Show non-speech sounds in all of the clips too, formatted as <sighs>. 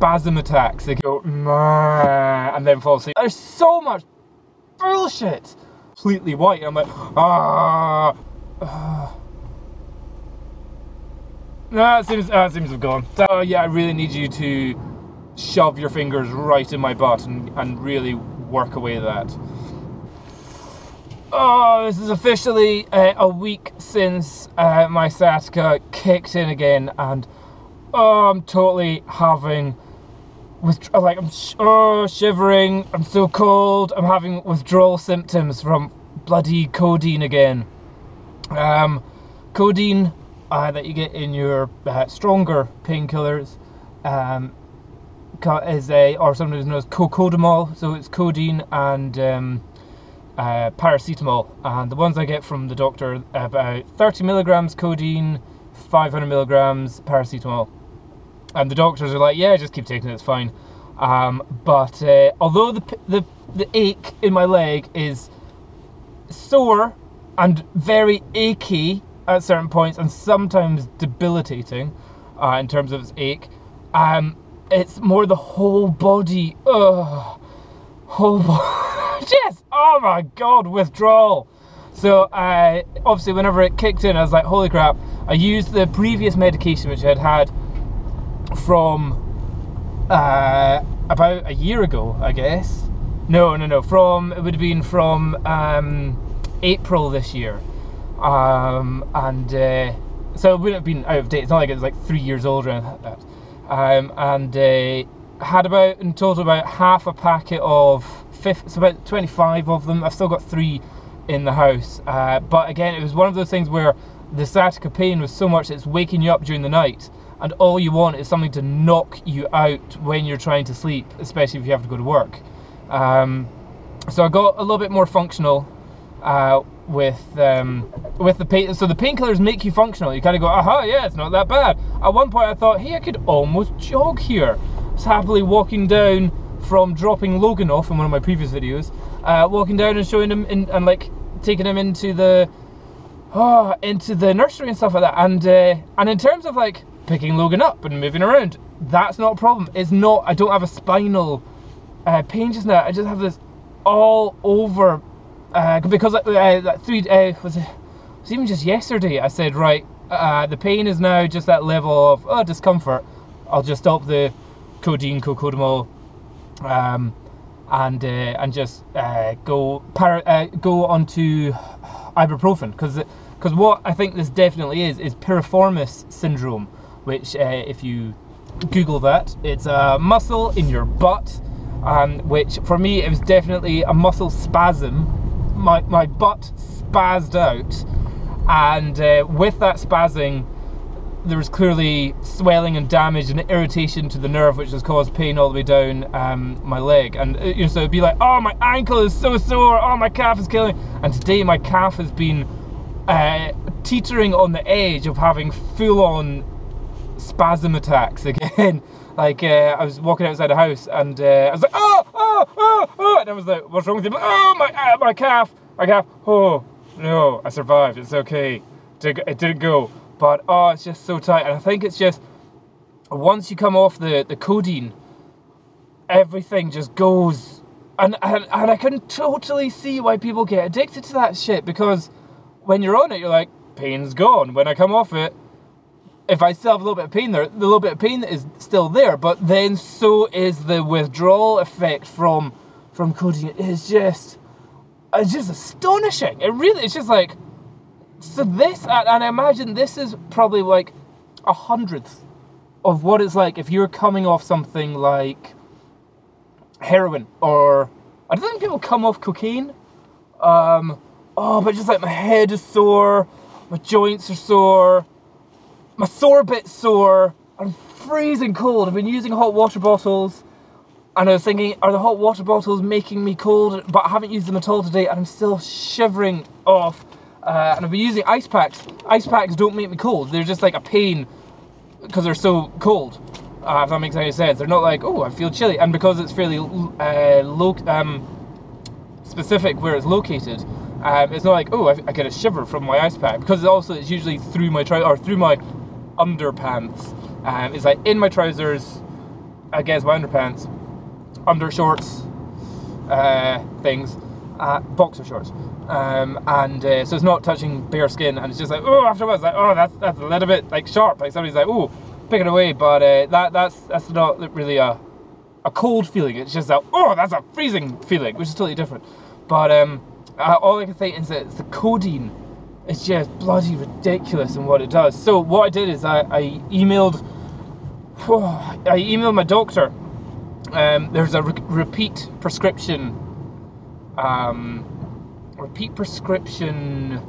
spasm attacks. They go, and then fall asleep. There's so much bullshit. Completely white. I'm like, ah. <sighs> No, that seems, that seems to have gone. So, yeah, I really need you to shove your fingers right in my butt and, and really work away that. Oh, this is officially uh, a week since uh, my sciatica kicked in again, and oh, I'm totally having with like I'm sh oh shivering. I'm so cold. I'm having withdrawal symptoms from bloody codeine again. Um, codeine uh, that you get in your uh, stronger painkillers um, is a or sometimes known as cocodamol. So it's codeine and um, uh, paracetamol, and the ones I get from the doctor about 30 milligrams codeine, 500 milligrams paracetamol, and the doctors are like, yeah, just keep taking it, it's fine. Um, but uh, although the, the the ache in my leg is sore and very achy at certain points, and sometimes debilitating uh, in terms of its ache, um, it's more the whole body. Ugh, whole body. <laughs> Yes! Oh my god, withdrawal! So, uh, obviously, whenever it kicked in, I was like, holy crap. I used the previous medication which I had had from uh, about a year ago, I guess. No, no, no. From it would have been from um, April this year, um, and uh, so it wouldn't have been out of date. It's not like it was like three years old or anything like. Um, and uh, had about in total about half a packet of fifth. it's about 25 of them. I've still got three in the house. Uh, but again, it was one of those things where the sciatica pain was so much it's waking you up during the night, and all you want is something to knock you out when you're trying to sleep, especially if you have to go to work. Um, so I got a little bit more functional uh, with um, with the pain. So the painkillers make you functional. You kind of go, aha, yeah, it's not that bad. At one point, I thought, hey, I could almost jog here. I was happily walking down from dropping Logan off in one of my previous videos, uh, walking down and showing him in, and like taking him into the oh, into the nursery and stuff like that. And uh, and in terms of like picking Logan up and moving around, that's not a problem. It's not. I don't have a spinal uh, pain just now. I just have this all over uh, because uh, three uh, was it was even just yesterday. I said right, uh, the pain is now just that level of oh, discomfort. I'll just stop the codeine, cocodamol, um, and uh, and just uh, go para, go onto ibuprofen because because what I think this definitely is is piriformis syndrome, which uh, if you Google that, it's a muscle in your butt, um, which for me it was definitely a muscle spasm. My my butt spazzed out, and uh, with that spazzing there was clearly swelling and damage and irritation to the nerve, which has caused pain all the way down um, my leg. And uh, you know, so it'd be like, oh, my ankle is so sore. Oh, my calf is killing. And today my calf has been uh, teetering on the edge of having full-on spasm attacks again. <laughs> like uh, I was walking outside the house and uh, I was like, oh, oh, oh, oh, and I was like, what's wrong with you? Oh, my, uh, my calf, my calf. Oh, no, I survived. It's okay. It didn't go but oh, it's just so tight. And I think it's just once you come off the, the codeine, everything just goes. And, and, and I can totally see why people get addicted to that shit because when you're on it, you're like, pain's gone. When I come off it, if I still have a little bit of pain there, the little bit of pain is still there, but then so is the withdrawal effect from from codeine. It's just it's just astonishing. It really it's just like so this, and I imagine this is probably like a hundredth of what it's like if you're coming off something like heroin or I don't think people come off cocaine. Um, oh, but just like my head is sore, my joints are sore, my sore bit sore. I'm freezing cold. I've been using hot water bottles, and I was thinking, are the hot water bottles making me cold? But I haven't used them at all today, and I'm still shivering off uh, and I've been using ice packs. Ice packs don't make me cold. They're just like a pain because they're so cold. Uh, if that makes any sense. They're not like, oh, I feel chilly. And because it's fairly uh, low, um, specific where it's located, um, it's not like, oh, I, I, get a shiver from my ice pack. Because also it's usually through my tri or through my underpants. Um, it's like in my trousers, against my underpants, undershorts, uh, things, uh, boxer shorts. Um, and uh, so it's not touching bare skin, and it's just like oh, afterwards, like oh, that's that's a little bit like sharp. Like somebody's like oh, pick it away, but uh, that that's that's not really a a cold feeling. It's just that oh, that's a freezing feeling, which is totally different. But um, uh, all I can say is that it's the codeine. It's just bloody ridiculous in what it does. So what I did is I, I emailed, <sighs> I emailed my doctor. Um, there's a re- repeat prescription, um, repeat prescription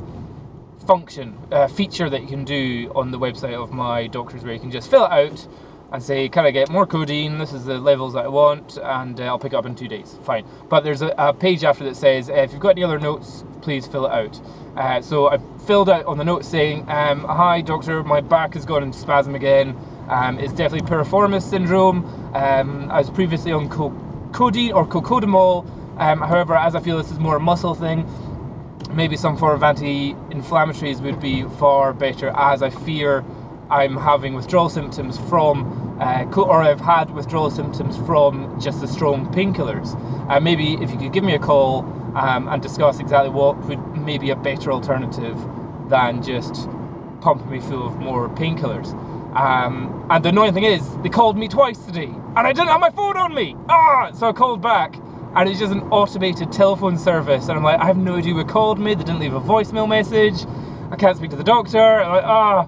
function uh, feature that you can do on the website of my doctors, where you can just fill it out and say, can I get more codeine? This is the levels that I want, and uh, I'll pick it up in two days. Fine. But there's a, a page after that says, if you've got any other notes, please fill it out. Uh, so I filled out on the note saying, um, hi doctor, my back has gone into spasm again. Um, it's definitely piriformis syndrome. Um, I was previously on co- codeine or cocodamol. Um, however, as I feel this is more a muscle thing, maybe some form of anti-inflammatories would be far better as I fear I'm having withdrawal symptoms from, uh, or I've had withdrawal symptoms from just the strong painkillers. Uh, maybe if you could give me a call um, and discuss exactly what would maybe a better alternative than just pumping me full of more painkillers. Um, and the annoying thing is, they called me twice today, and I didn't have my phone on me. Ah, so I called back, and it's just an automated telephone service. And I'm like, I have no idea who called me. They didn't leave a voicemail message. I can't speak to the doctor. I'm like, ah.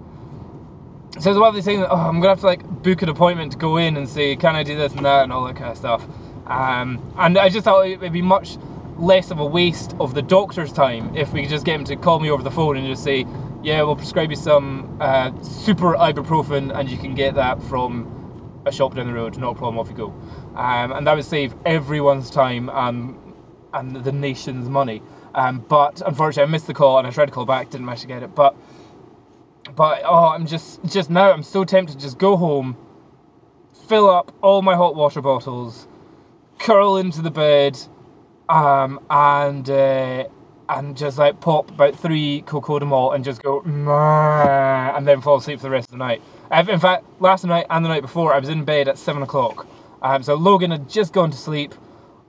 So it's one of these oh, I'm gonna have to like book an appointment to go in and say, can I do this and that and all that kind of stuff. Um, and I just thought it'd be much less of a waste of the doctor's time if we could just get him to call me over the phone and just say, yeah, we'll prescribe you some uh, super ibuprofen and you can get that from a shop down the road, no problem, off you go. Um, and that would save everyone's time and, and the nation's money. Um, but unfortunately, I missed the call and I tried to call back, didn't manage to get it. But but oh, I'm just just now I'm so tempted to just go home, fill up all my hot water bottles, curl into the bed, um, and uh, and just like pop about three cocodamol and just go and then fall asleep for the rest of the night. in fact, last night and the night before, I was in bed at seven o'clock. Um, so Logan had just gone to sleep,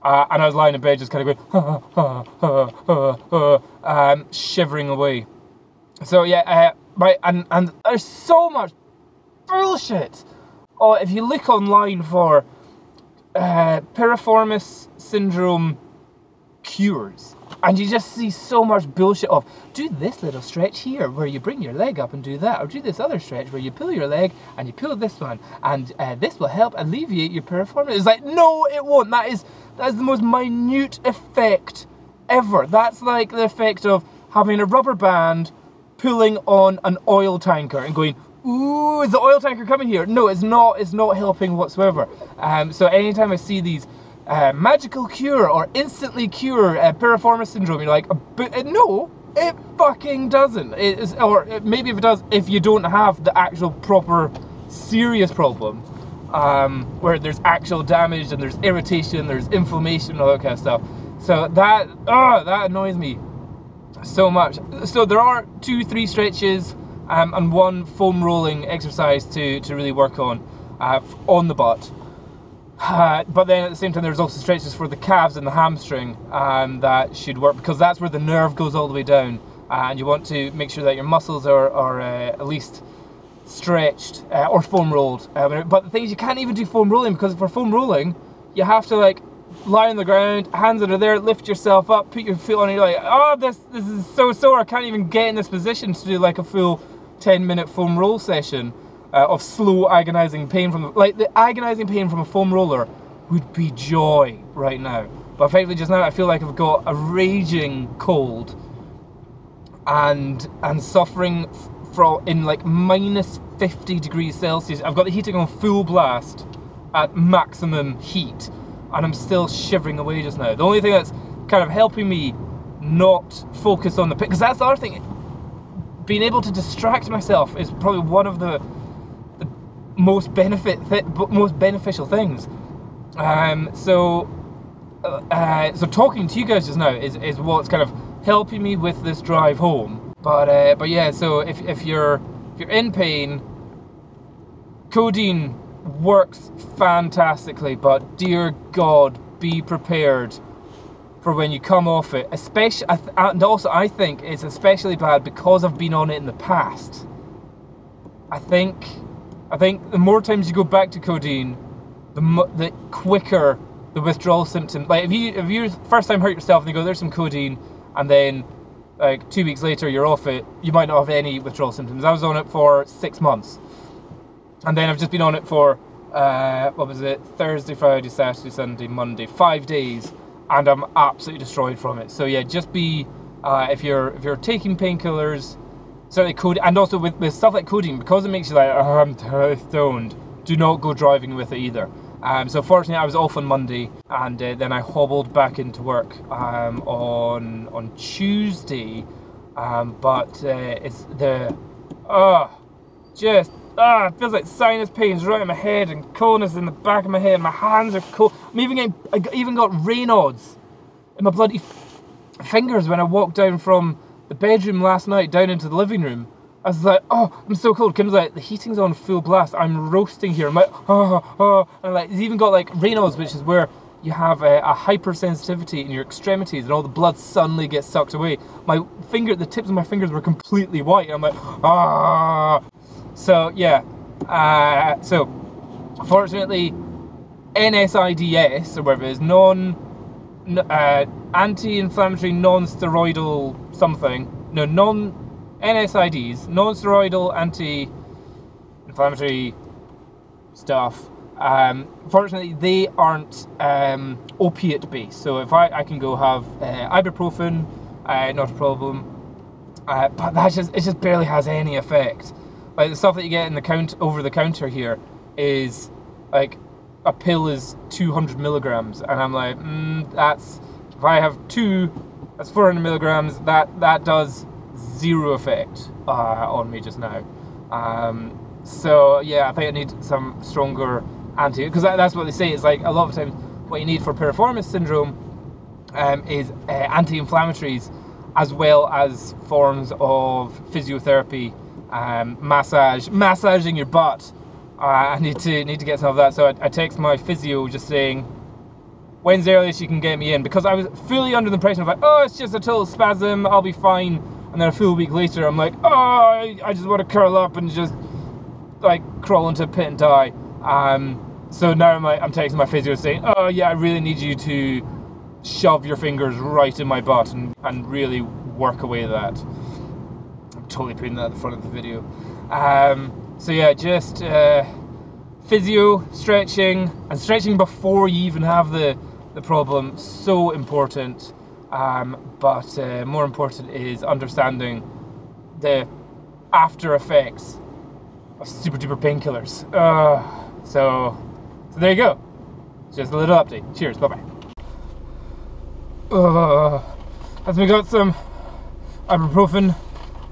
uh, and I was lying in bed just kind of going, um, shivering away. So yeah, uh, right, and and there's so much bullshit. Oh, if you look online for uh, piriformis syndrome cures, and you just see so much bullshit of do this little stretch here where you bring your leg up and do that, or do this other stretch where you pull your leg and you pull this one, and uh, this will help alleviate your piriformis. It's like no, it won't. That is that is the most minute effect ever. That's like the effect of having a rubber band pulling on an oil tanker and going, ooh, is the oil tanker coming here? No, it's not. It's not helping whatsoever. Um, so anytime I see these uh, magical cure or instantly cure uh, piriformis syndrome, you're like, but uh, no, it fucking doesn't. It is, or maybe if it does, if you don't have the actual proper serious problem. Um, where there's actual damage and there's irritation, there's inflammation, all that kind of stuff. So that, oh, that annoys me so much. So there are two, three stretches um, and one foam rolling exercise to, to really work on uh, on the butt. Uh, but then at the same time, there's also stretches for the calves and the hamstring um, that should work because that's where the nerve goes all the way down. Uh, and you want to make sure that your muscles are, are uh, at least stretched uh, or foam rolled. But the thing is, you can't even do foam rolling because for foam rolling, you have to like lie on the ground, hands under there, lift yourself up, put your foot on it, you're like, oh, this, this is so sore, I can't even get in this position to do like a full 10 minute foam roll session uh, of slow agonizing pain from the, like the agonizing pain from a foam roller would be joy right now. But effectively just now I feel like I've got a raging cold and and suffering from in like minus 50 degrees Celsius. I've got the heating on full blast at maximum heat and I'm still shivering away just now. The only thing that's kind of helping me not focus on the pit, because that's the other thing. Being able to distract myself is probably one of the the most benefit most beneficial things. Um, so uh, uh, so talking to you guys just now is, is what's kind of helping me with this drive home. But uh, but yeah, so if, if you're if you're in pain, codeine works fantastically, but dear God, be prepared for when you come off it. Especially, and also I think it's especially bad because I've been on it in the past. I think, I think the more times you go back to codeine, the the quicker the withdrawal symptom. Like if you if you first time hurt yourself and you go there's some codeine, and then like two weeks later you're off it, you might not have any withdrawal symptoms. I was on it for six months, and then I've just been on it for uh, what was it? Thursday, Friday, Saturday, Sunday, Monday, five days, and I'm absolutely destroyed from it. So yeah, just be uh, if you're if you're taking painkillers, certainly codeine, and also with, with stuff like codeine because it makes you like oh, I'm stoned. Do not go driving with it either. Um, so fortunately, I was off on Monday, and uh, then I hobbled back into work um, on on Tuesday. Um, but uh, it's the oh, just ah, it feels like sinus pains right in my head and coldness in the back of my head. My hands are cold. I'm even getting, I even got Raynaud's in my bloody fingers when I walked down from the bedroom last night down into the living room. I was like, oh, I'm so cold. Kim's like, the heating's on full blast. I'm roasting here. I'm like, oh, oh. And like, he's even got like Raynaud's, which is where you have a, a, hypersensitivity in your extremities and all the blood suddenly gets sucked away. My finger, the tips of my fingers were completely white. I'm like, ah. So, yeah. Uh, so, fortunately, NSAIDs, or whatever is, non, uh, anti-inflammatory non-steroidal something, no, non NSAIDs, non-steroidal anti-inflammatory stuff. Um, fortunately, they aren't um, opiate based. So if I, I can go have uh, ibuprofen, uh, not a problem. Uh, but that just it just barely has any effect. Like the stuff that you get in the count over the counter here is like a pill is 200 milligrams, and I'm like, mm, that's if I have two, that's 400 milligrams. That that does zero effect uh, on me just now. Um, so yeah, I think I need some stronger anti because that, that's what they say. It's like a lot of times what you need for piriformis syndrome um, is uh, anti-inflammatories as well as forms of physiotherapy, um, massage, massaging your butt. Uh, I need to need to get some of that. So I, I text my physio just saying when's the earliest you can get me in? Because I was fully under the impression of like, oh, it's just a total spasm, I'll be fine. And then a full week later I'm like oh I, I just want to curl up and just like crawl into a pit and die. Um, so now I'm like I'm texting my physio saying oh yeah I really need you to shove your fingers right in my butt and, and really work away that totally putting that at the front of the video um, so yeah just uh, physio stretching and stretching before you even have the the problem so important um, but uh, more important is understanding the after effects of super duper painkillers. Uh, so, so there you go. Just a little update. Cheers. Bye bye. Uh, as we got some ibuprofen,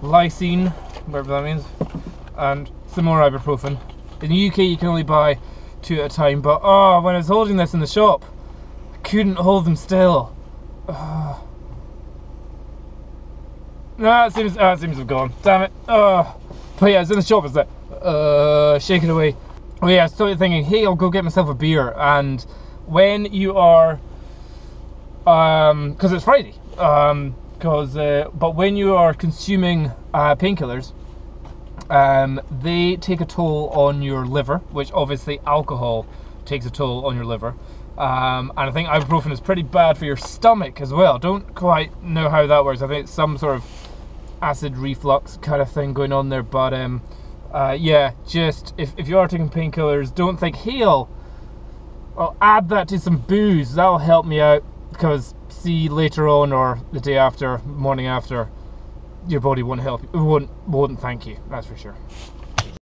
lysine, whatever that means, and some more ibuprofen. In the UK, you can only buy two at a time, but oh, when I was holding this in the shop, I couldn't hold them still. <sighs> Uh, no, it seems, oh, it seems to have gone. Damn it. Oh. But yeah, it's in the shop. It's like, uh, shake it away. Oh yeah, I started thinking, hey, I'll go get myself a beer. And when you are, um, because it's Friday, um, because, uh, but when you are consuming uh, painkillers, um, they take a toll on your liver, which obviously alcohol takes a toll on your liver. Um, and I think ibuprofen is pretty bad for your stomach as well. Don't quite know how that works. I think it's some sort of acid reflux kind of thing going on there. But um, uh, yeah, just if, if you are taking painkillers, don't think, heal. I'll add that to some booze. That'll help me out because see later on or the day after, morning after, your body won't help you. Won't won't thank you. That's for sure.